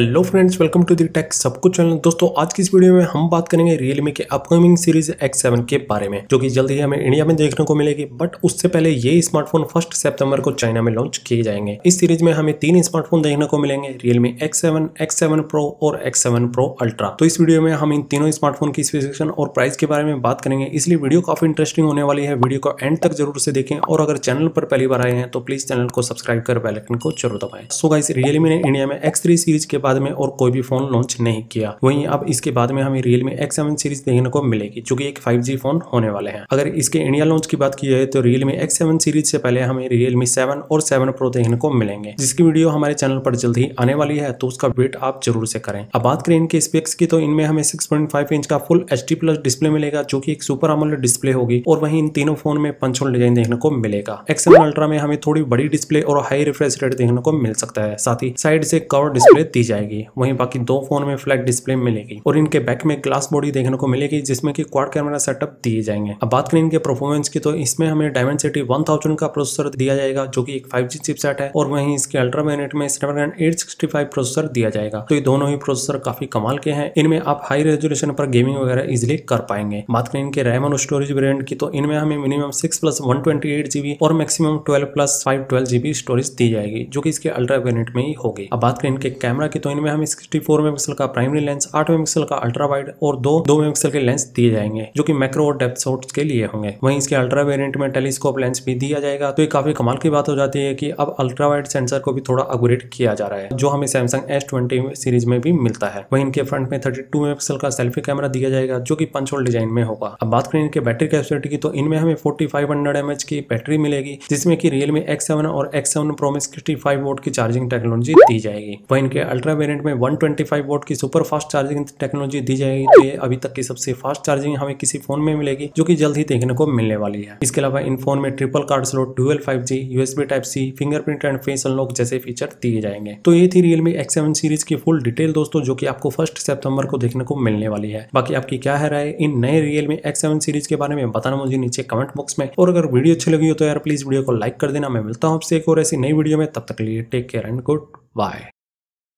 Hello friends welcome to the tech सब कुछ channel दोस्तों आज की इस वीडियो में हम बात करेंगे रियलमी के अपकमिंग सीरीज़ X7 के बारे में जो कि जल्द ही हमें इंडिया में देखने को मिलेगी। बट उससे पहले ये स्मार्टफ़ोन फ़र्स्ट सितंबर को चाइना में लॉन्च किए जाएँगे। इस सीरीज़ में हमें तीन स्मार्टफ़ोन देखने को मिलेंगे Realme x X7, X7 Pro और X7 Pro अल्ट्रा तो इस वीडियो में हम इन तीनों स्मार्टफ़ोन की स्पेसिफिकेशन और प्राइस के बारे में बात करेंगे। इसलिए वीडियो काफ़ी इंटरेस्टिंग होने वाली है। वीडियो को एंड तक ज़रूर से देखें और अगर चैनल पर पहली बार आए हैं तो प्लीज़ चैनल को सब्सक्राइब कर बेलाइकन को ज़रूर दबाएँ। सो गाइस रियलमी ने इंडिया में X3 सीरीज़ के बाद में और कोई भी फ़ोन लॉन्च नहीं किया। वहीं अब इसके बाद में हमें रियलमी एक्स सेवन सीरीज़ देखने को मिलेगी, जो कि एक 5G फ़ोन होने वाले हैं। अगर इसके इंडिया लॉन्च की बात की जाए तो रियलमी एक्स सेवन सीरीज़ से पहले हमें रियलमी सेवन और सेवन प्रो देखने को मिलेंगे। जिसकी वीडियो हमारे चैनल पर जल्द ही आने वाली है तो उसका वेट आप ज़रूर से करें। अब बात करें इनके स्पेक्स की तो इनमें हमें सिक्स इंच का फुल एच प्लस डिस्प्ले मिलेगा, जो की एक सुपर अमोलेड डिस्प्ले होगी, और वहीं इन तीनों फ़ोन में पंचोल डिज़ाइन देखने को मिलेगा। एक्स अल्ट्रा में हमें थोड़ी बड़ी डिस्प्ले और हाई रिफ्रेश रेट देखने को मिल सकता है। साथ ही साइड से कवर डिस्प्ले दी जाएगी। वहीं बाकी दो फ़ोन में फ्लैट डिस्प्ले मिलेगी और इनके बैक में ग्लास बॉडी देखने को मिलेगी, जिसमें कि क्वाड कैमरा सेटअप दिए जाएँगे। अब बात करें इनके परफॉर्मेंस की तो इसमें हमें डायमेंसिटी 1000 का प्रोसेसर दिया जाएगा, जो कि एक 5G चिपसेट है, और वहीं इसके अल्ट्रा वेरिएंट में स्नैपड्रैगन 865 प्रोसेसर दिया जाएगा। तो ये दोनों ही प्रोसेसर काफ़ी कमाल के हैं। इनमें आप हाई रेजोल्यूशन पर गेमिंग वगैरह इजिली कर पाएँगे। बात करें इनके रैम और स्टोरेज वेरियंट की तो इनमें हमें minimum six plus one twenty eight GB और maximum twelve plus five twelve GB storage दी जाएगी, जो कि इसके अल्ट्रा वेरियंट में ही होगी। अब बात करें इनके कैमरा की तो इनमें हमें सिक्सटी फोर मेगापिक्सल का प्राइमरी लेंस आठ मेगापिक्सल का अल्ट्रा वाइड और दो दो मेगापिक्सल के लेंस दिए जाएँगे, जो कि मैक्रो और डेप्थ शॉट्स के लिए होंगे। वहीं इसके अल्ट्रा वेरिएंट में टेलीस्कोप लेंस भी दिया जाएगा तो ये काफ़ी कमाल की बात हो जाती है कि अब अल्ट्रा वाइड सेंसर को भी थोड़ा अपग्रेड किया जा रहा है, जो हमें सैमसंग एस ट्वेंटी सीरीज़ में भी मिलता है। वहीं इनके फ्रंट में थर्टी टू मेगापिक्सल का सेल्फी कैमरा दिया जाएगा, जो कि पंच होल डिज़ाइन में होगा। अब बात करें इनके बैटरी कैपेसिटी की तो इनमें हमें फोर्टी फाइव हंड्रेड एमएच की बैटरी मिलेगी, जिसमें की रियलमी एक्स सेवन और एक्स सेवन प्रो में सिक्सटी फाइव वोट की चार्जिंग टेक्नोलॉजी दी जाएगी। वहीं इनके अल्ट्रा वेरिएंट में वन ट्वेंटी फाइव वोट की सुपर फास्ट चार्जिंग टेक्नोलॉजी दी जाएगी। तो ये अभी तक की सबसे फास्ट चार्जिंग हमें किसी फ़ोन में मिलेगी, जो कि जल्द ही देखने को मिलने वाली है। इसके अलावा इन फ़ोन में triple card slot dual five G USB type C fingerprint and face unlock जैसे फीचर दिए जाएँगे। तो ये थी रियलमी एक्स सीरीज़ की फुल डिटेल दोस्तों, जो की आपको फ़र्स्ट सितंबर को देखने को मिलने वाली है। बाकी आपकी क्या है राय इन नए रियलमी एक्स सीरीज़ के बारे में बताना मुझे नीचे कमेंट बॉक्स में। और अगर वीडियो अच्छी लगी हो तो यार प्लीज़ वीडियो को लाइक कर देना। मैं मिलता हूँ आपसे एक और ऐसी नई वीडियो में। तब तक लिए take care and good bye